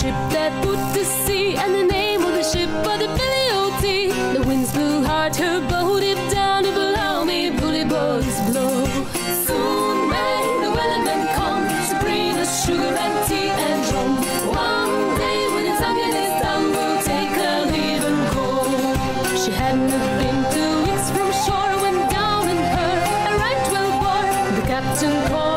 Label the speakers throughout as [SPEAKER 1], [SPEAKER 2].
[SPEAKER 1] ship that put to sea, and the name of the ship was the Billy O'Tea The winds blew hard, her boat dipped down to below me, bully boys blow. Soon may the wellerman come to bring us sugar and tea and rum. One day when his tonguing his we'll take her leave and go. She hadn't been two weeks from shore when down in her a right whale bore. The captain called.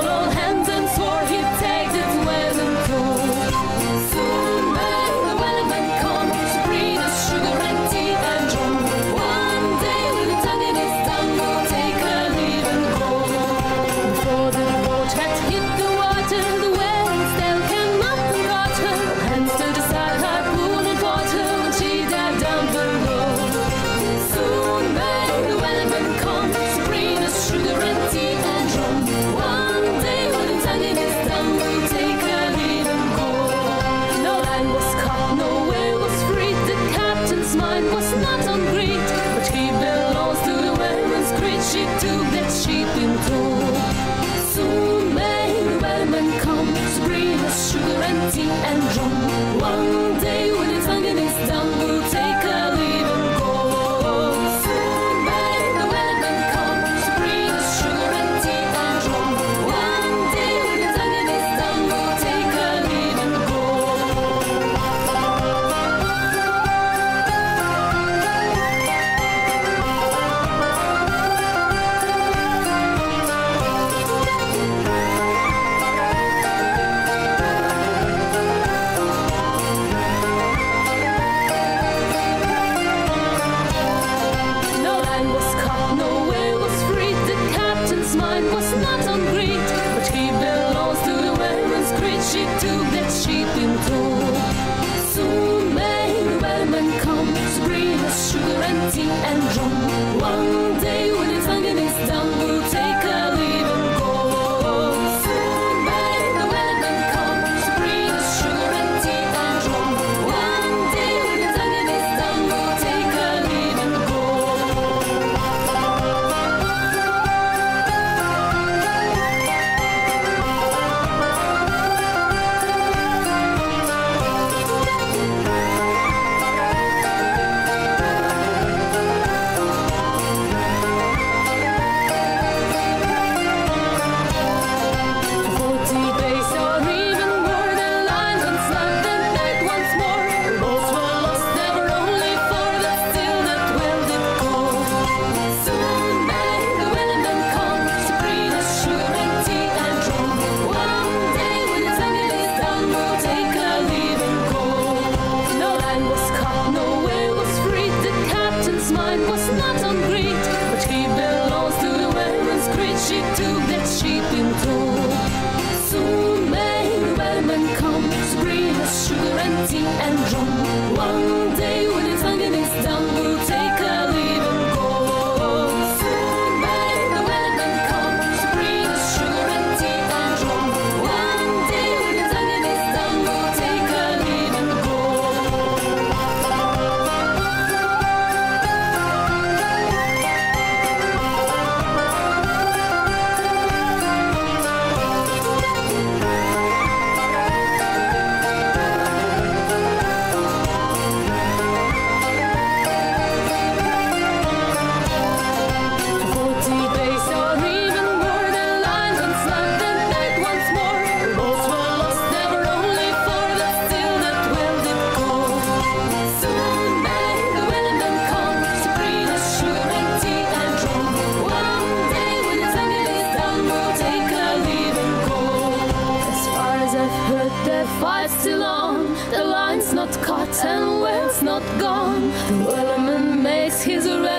[SPEAKER 1] she took that sheep into. Soon sugar and tea and rum. she took that sheep in tow. Soon may wellman come to bring us sugar and tea and rum. One But the fight's still on, the line's not cut and where's not gone. The wellerman makes his arrest.